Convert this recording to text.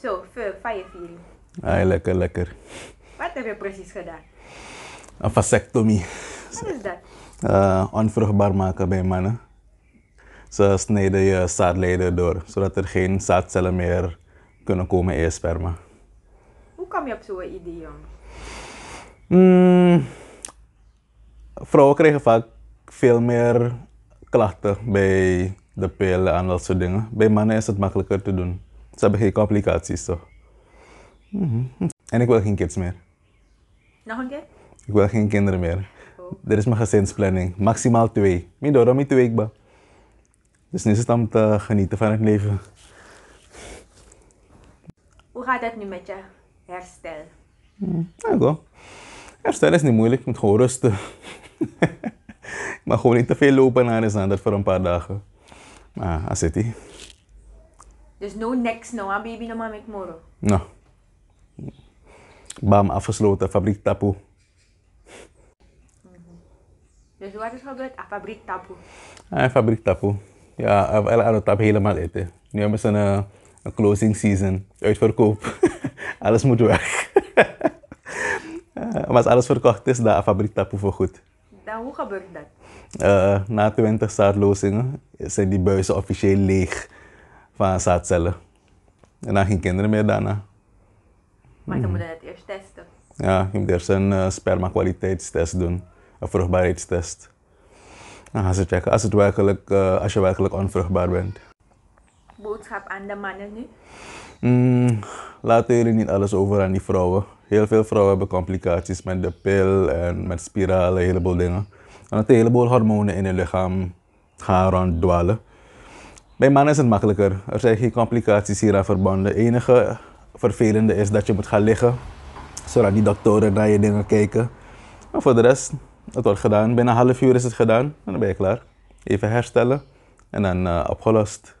Zo, veel, fire feeling. Ay, lekker, lekker. Wat heb je precies gedaan? Een vasectomie. Wat is dat? Uh, onvruchtbaar maken bij mannen. Ze snijden je zaadleden door, zodat er geen zaadcellen meer kunnen komen in je sperma. Hoe kom je op zo'n idee, jongen? Mm, vrouwen krijgen vaak veel meer klachten bij de pil en dat soort dingen. Bij mannen is het makkelijker te doen. Ze hebben geen complicaties toch? Mhm. En ik wil geen kids meer. Nog een keer? Ik wil geen kinderen meer. Dit is mijn gezinsplanning. Maximaal twee. Niet door, niet twee. ba. Dus nu is het om te genieten van het leven. Hoe gaat het nu met je herstel? Ja, go. Herstel is niet moeilijk, ik moet gewoon rusten. ik mag gewoon niet te veel lopen naar de zand voor een paar dagen. Maar als het ie. Dus no next no, ah, baby no maar met moro. Nou. Bam, afgesloten, fabriek tapoe. Dus wat is gebeurd? Ah, fabriek tapu. Ah, fabriek tapoe. Ja, we aan het tap helemaal eten. Nu hebben ze een, eh, een closing season, uitverkoop. alles moet weg. Eh, maar als alles verkocht is, dan fabriek tapoe voor goed. Dan hoe gebeurt dat? Eh, na 20 zaadlozingen zijn die buizen officieel leeg van zaadcellen. En dan geen kinderen meer daarna. Maar dan moet je het eerst testen. Ja, je moet eerst een uh, sperma-kwaliteitstest doen, een vruchtbaarheidstest. Dan gaan ze checken als, het werkelijk, uh, als je werkelijk onvruchtbaar bent. Boodschap aan de mannen nu? Mm, laten jullie niet alles over aan die vrouwen. Heel veel vrouwen hebben complicaties met de pil en met spiralen, een heleboel dingen. Omdat een heleboel hormonen in je lichaam gaan ronddwalen. Bij mannen is het makkelijker. Er zijn geen complicaties hieraan verbonden. Het enige vervelende is dat je moet gaan liggen, zodat die doktoren naar je dingen kijken. Maar voor de rest, het wordt gedaan. Binnen een half uur is het gedaan en dan ben je klaar. Even herstellen en dan uh, opgelost.